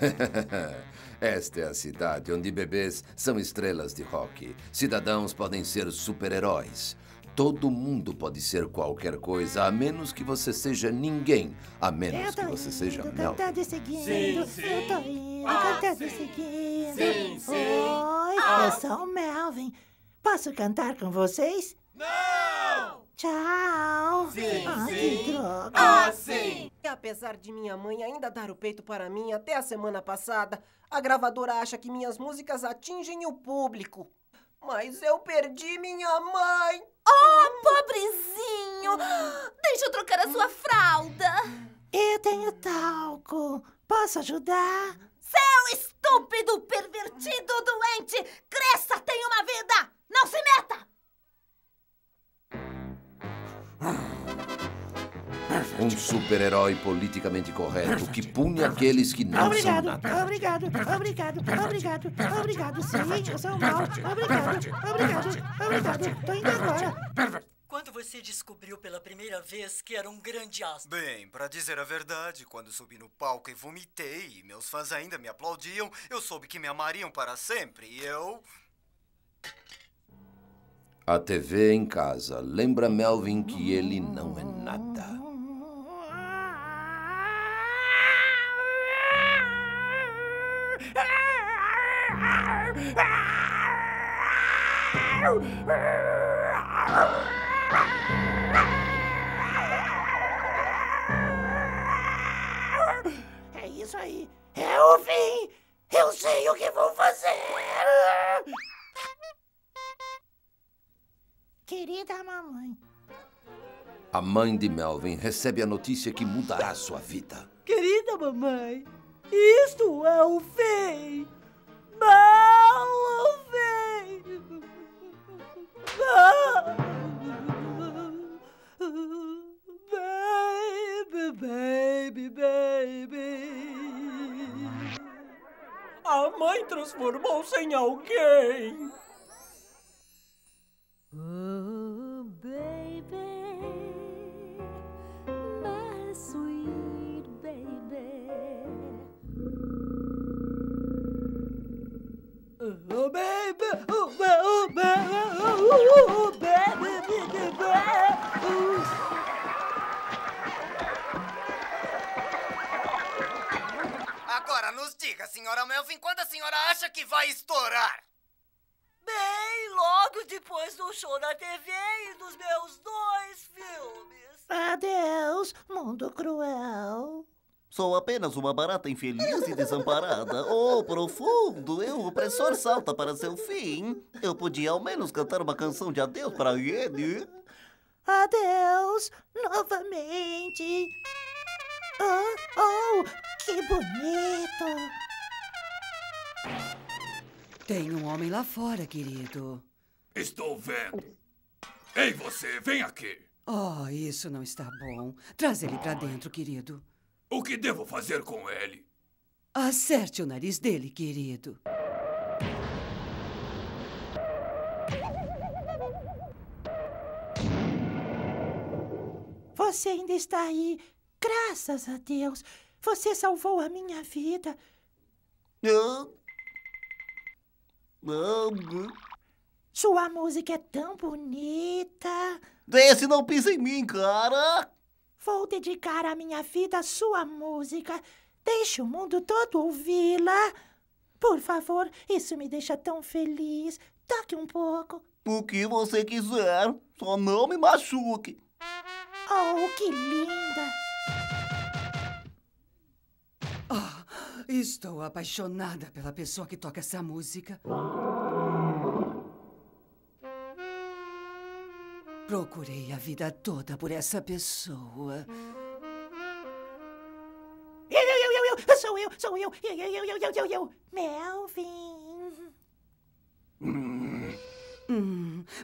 Esta é a cidade onde bebês são estrelas de rock. Cidadãos podem ser super-heróis. Todo mundo pode ser qualquer coisa, a menos que você seja ninguém. A menos que você seja Mel. Cantando e seguindo. Sim, sim. Eu tô indo, Ah, cantando e sim. seguindo. Sim, sim. Oi, Ah. eu sou o Melvin. Posso cantar com vocês? Não! Tchau. Sim, ah, sim. que droga. Ah, sim! E apesar de minha mãe ainda dar o peito para mim até a semana passada, a gravadora acha que minhas músicas atingem o público. Mas eu perdi minha mãe. Oh, pobrezinho! Deixa eu trocar a sua fralda. Eu tenho talco. Posso ajudar? Seu estúpido, pervertido, doente! Cresça, tem uma vida! Não se meta! Um super-herói politicamente correto que pune aqueles que não Obrigado, são nada. obrigado, obrigado, obrigado, obrigado. Sim, eu sou mal. Obrigado, obrigado, obrigado. Tô indo agora. Quando você descobriu pela primeira vez que era um grande astro? Bem, pra dizer a verdade, quando subi no palco e vomitei e meus fãs ainda me aplaudiam, eu soube que me amariam para sempre e eu. A TV em casa lembra Melvin que ele não é nada. É isso aí. É o fim. Eu sei o que vou fazer. Querida mamãe. A mãe de Melvin recebe a notícia que mudará sua vida. Querida mamãe, isto é o fim. Não o fim. Ah. Baby, baby, baby. A mãe transformou-se em alguém. Senhora Melvin, quando a senhora acha que vai estourar? Bem, logo depois do show na TV e dos meus dois filmes. Adeus, mundo cruel. Sou apenas uma barata infeliz e desamparada. Oh, profundo! E o opressor salta para seu fim. Eu podia ao menos cantar uma canção de adeus para ele. Adeus, novamente. Oh, oh, que bonito. Tem um homem lá fora, querido. Estou vendo. Ei, você, vem aqui. Oh, isso não está bom. Traz ele pra dentro, querido. O que devo fazer com ele? Acerte o nariz dele, querido. Você ainda está aí. Graças a Deus. Você salvou a minha vida. Ah. Sua música é tão bonita. Desce, não pisa em mim, cara! Vou dedicar a minha vida à sua música. Deixe o mundo todo ouvi-la. Por favor, isso me deixa tão feliz. Toque um pouco. O que você quiser, só não me machuque. Oh, que linda! Estou apaixonada pela pessoa que toca essa música. Procurei a vida toda por essa pessoa. Eu, eu, eu, eu, sou eu, sou eu, eu, eu, eu, eu, eu, eu, Melvin.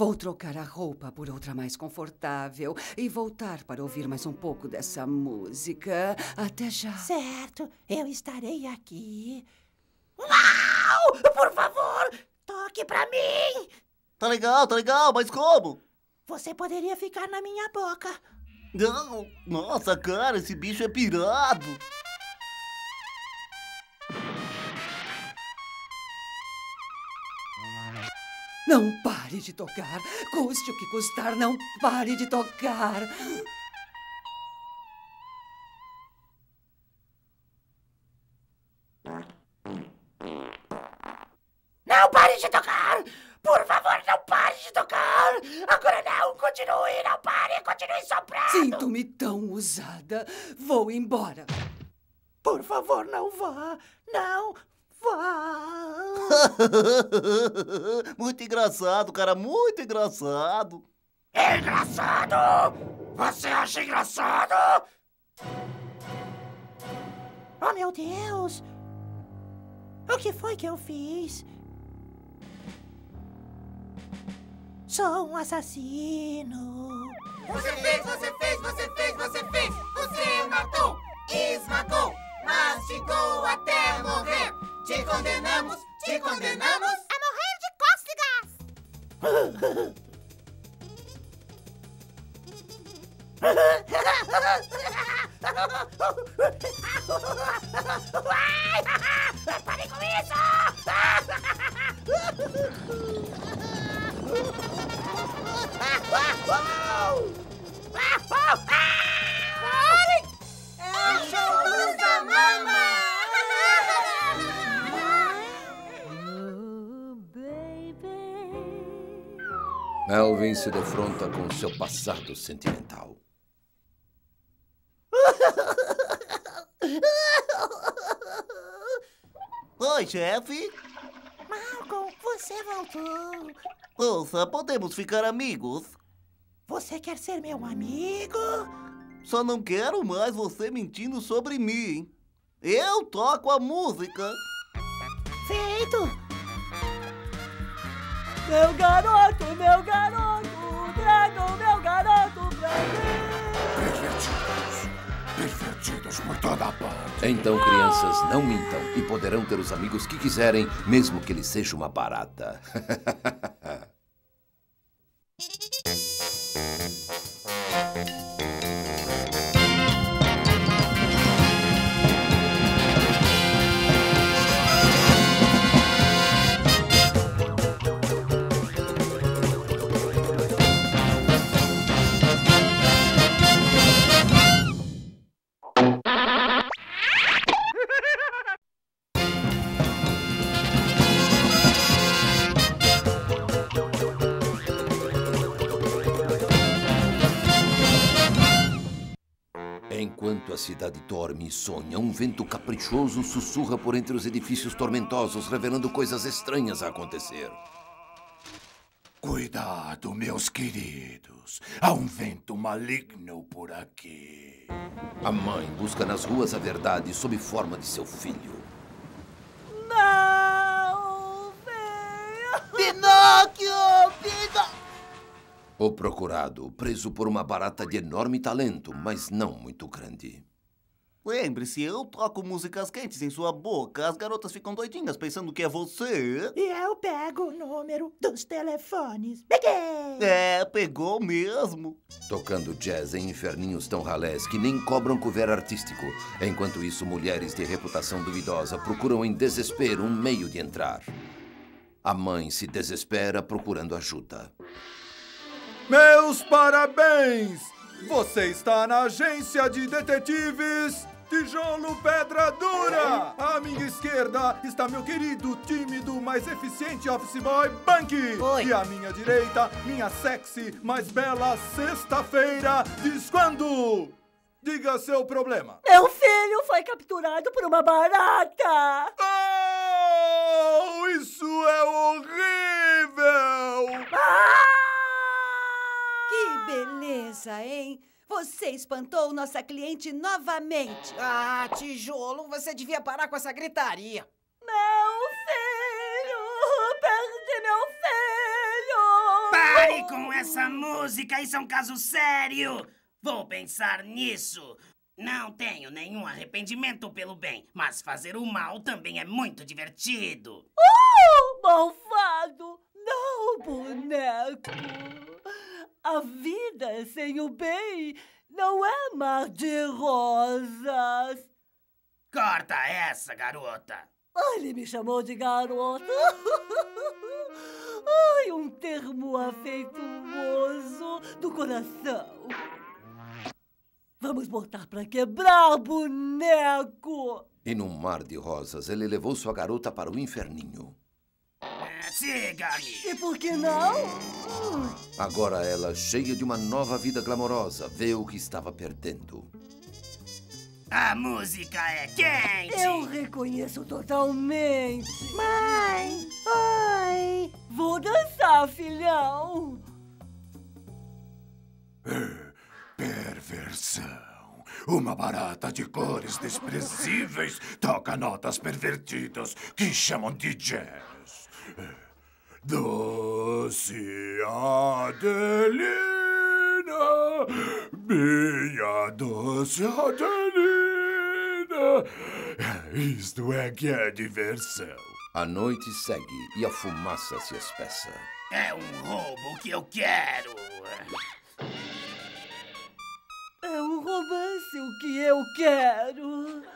Vou trocar a roupa por outra mais confortável e voltar para ouvir mais um pouco dessa música. Até já. Certo, eu estarei aqui. Uau! Por favor, toque pra mim! Tá legal, tá legal, mas como? Você poderia ficar na minha boca. Não, nossa, cara, esse bicho é pirado. Não pare de tocar. Custe o que custar, não pare de tocar. Não pare de tocar! Por favor, não pare de tocar! Agora não! Continue, não pare! Continue soprando! Sinto-me tão usada. Vou embora. Por favor, não vá! Não! muito engraçado, cara, muito engraçado. É engraçado! Você acha engraçado? Oh, meu Deus! O que foi que eu fiz? Sou um assassino. Você fez, você fez, você fez, você fez! Você matou, esmagou, mastigou até morrer! Te condenamos, te condenamos a morrer de cócegas! Com isso! Melvin se defronta com seu passado sentimental. Oi, chefe. Malcolm, você voltou. Ouça, podemos ficar amigos? Você quer ser meu amigo? Só não quero mais você mentindo sobre mim. Eu toco a música. Feito! Meu garoto, meu garoto, traga o meu garoto pra mim. Pervertidos. Pervertidos por toda parte. Então, crianças, não mintam e poderão ter os amigos que quiserem, mesmo que ele seja uma barata. Enquanto a cidade dorme e sonha, um vento caprichoso sussurra por entre os edifícios tormentosos, revelando coisas estranhas a acontecer. Cuidado, meus queridos. Há um vento maligno por aqui. A mãe busca nas ruas a verdade sob forma de seu filho. Não, venha. Pinóquio! Pinóquio! O procurado, preso por uma barata de enorme talento, mas não muito grande. Lembre-se, eu toco músicas quentes em sua boca. As garotas ficam doidinhas pensando que é você. E eu pego o número dos telefones. Peguei! É, pegou mesmo. Tocando jazz em inferninhos tão ralés que nem cobram cover artístico. Enquanto isso, mulheres de reputação duvidosa procuram em desespero um meio de entrar. A mãe se desespera procurando ajuda. Meus parabéns! Você está na agência de detetives Tijolo Pedra Dura! À minha esquerda está meu querido, tímido, mais eficiente office boy Bunky! Oi. E à minha direita, minha sexy, mais bela sexta-feira diz quando? Diga seu problema. Meu filho foi capturado por uma barata. Oh, isso é horrível! Que beleza, hein? Você espantou nossa cliente novamente. Ah, tijolo, você devia parar com essa gritaria. Meu filho! Perdi meu filho! Pare com essa música, isso é um caso sério! Vou pensar nisso. Não tenho nenhum arrependimento pelo bem, mas fazer o mal também é muito divertido. Oh, malvado! Não, boneco! A vida sem o bem não é mar de rosas. Corta essa, garota! Ele me chamou de garota. Ai, um termo afeituoso do coração. Vamos botar pra quebrar, boneco! E num mar de rosas, ele levou sua garota para o inferninho. Siga-me! E por que não? Agora ela, cheia de uma nova vida glamourosa, vê o que estava perdendo. A música é quente! Eu reconheço totalmente. Mãe! Oi! Vou dançar, filhão! Perversão. Uma barata de cores desprezíveis toca notas pervertidas que chamam de jazz. Doce Adelina, minha doce Adelina. Isto é que é diversão. A noite segue e a fumaça se espessa. É um roubo que eu quero! É um romance o que eu quero.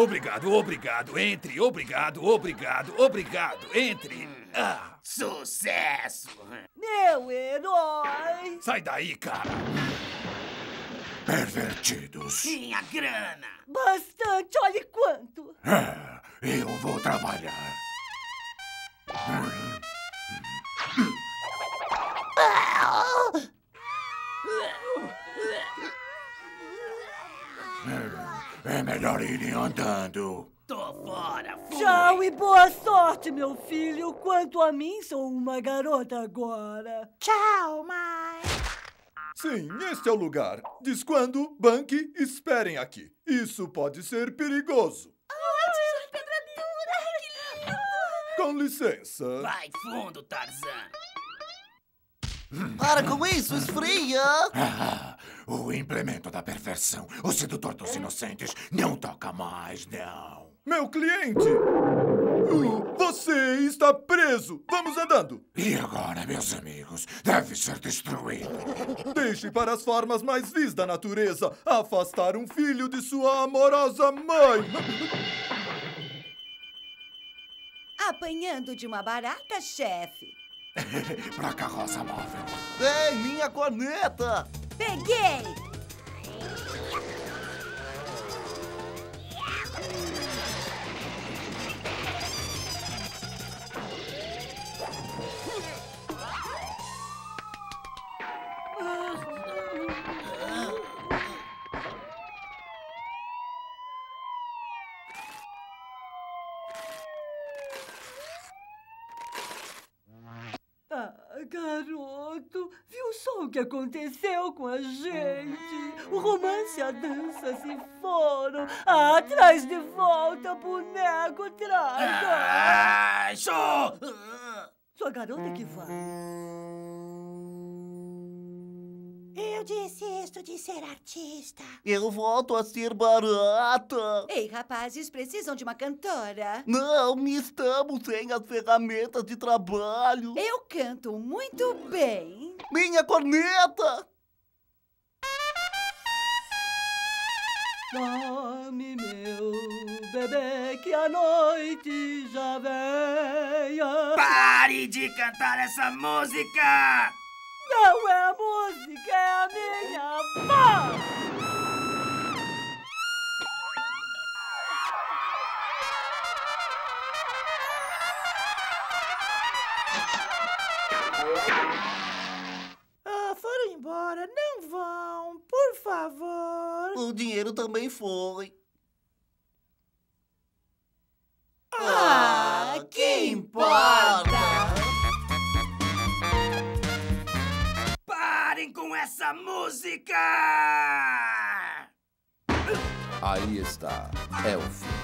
Obrigado, obrigado. Entre, obrigado, obrigado, obrigado. Entre. Ah, Sucesso! Meu herói! sai daí, cara. Pervertidos. Minha grana! Bastante, olhe quanto! Ah, eu vou trabalhar. É melhor irem andando. Tô fora! Fui. Tchau e boa sorte, meu filho. Quanto a mim, sou uma garota agora. Tchau, mãe! Sim, este é o lugar. Diz quando, banque, esperem aqui. Isso pode ser perigoso. Com licença. Vai fundo, Tarzan! Para com isso, esfria! O implemento da perversão, o sedutor dos inocentes, não toca mais, não. Meu cliente! Uh, Você está preso! Vamos andando! E agora, meus amigos, deve ser destruído. Deixe para as formas mais vis da natureza afastar um filho de sua amorosa mãe! Apanhando de uma barata, chefe. pra carroça móvel. Ei, minha corneta! Peguei! Ah, garoto, viu só o que aconteceu com a gente? O romance e a dança se foram. Ah, traz de volta, boneco, traga! Ai, show! Sua garota que vai. Eu desisto de ser artista. Eu volto a ser barata! Ei, rapazes, precisam de uma cantora. Não, estamos sem as ferramentas de trabalho! Eu canto muito bem. Minha corneta! Dá-me meu bebê que a noite já venha. Pare de cantar essa música! Não é a música, é a minha voz! Ah, foram embora. Não vão, por favor. O dinheiro também foi. Música! Aí está. É.